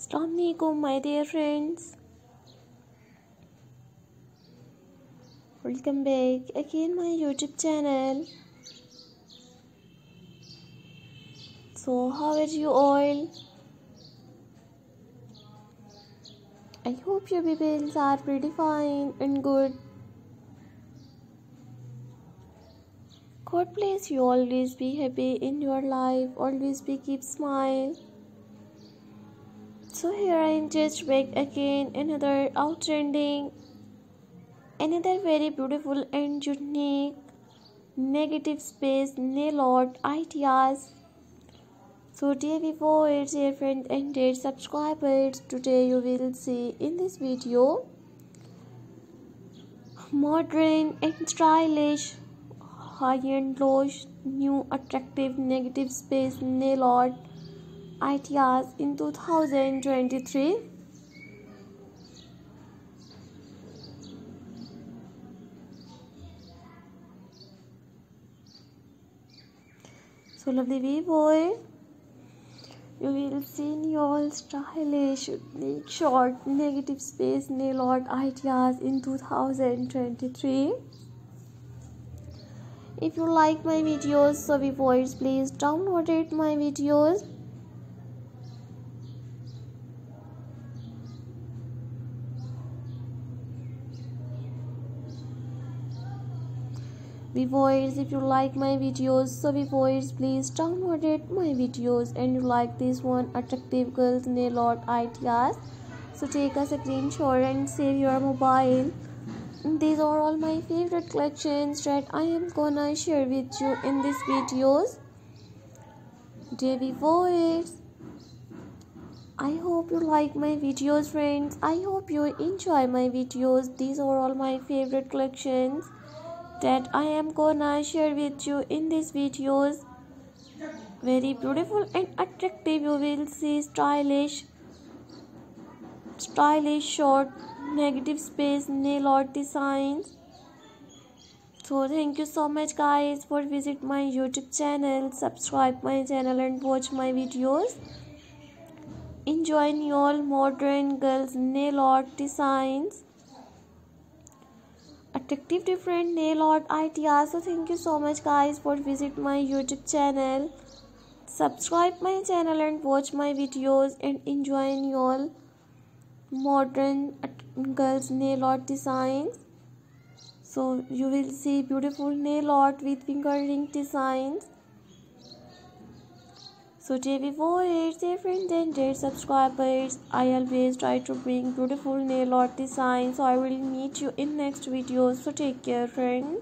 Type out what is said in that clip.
Assalamualaikum my dear friends. Welcome back again my youtube channel. So how are you all? I hope your babies are pretty fine and good. God bless you. Always be happy in your life. Always be keep smile so here I am just back again another outstanding another very beautiful and unique negative space nail art ideas. So dear viewers dear friends and dear subscribers. Today you will see in this video modern and stylish high-end gloss new attractive negative space nail art ideas in 2023 so lovely boy you will see your stylish short negative space nail art ideas in 2023 if you like my videos so viewers please download it my videos viewers if you like my videos so viewers please download it my videos. And you like this one attractive girls nail art ideas. So take a screenshot and save your mobile. These are all my favorite collections that i am gonna share with you in these videos. Dear viewers I hope you like my videos friends. I hope you enjoy my videos. These are all my favorite collections that I am gonna share with you in these videos. Very beautiful and attractive. You will see stylish stylish short negative space nail art designs. So thank you so much guys for visit my youtube channel. Subscribe my channel and watch my videos. Enjoy all modern girls nail art designs attractive different nail art ideas. So thank you so much guys for visit my youtube channel. Subscribe my channel and watch my videos and enjoy your modern girls nail art designs. So you will see beautiful nail art with finger ring designs so dear viewers, dear friends and dear subscribers, I always try to bring beautiful nail art designs. So I will meet you in next video. So take care friends.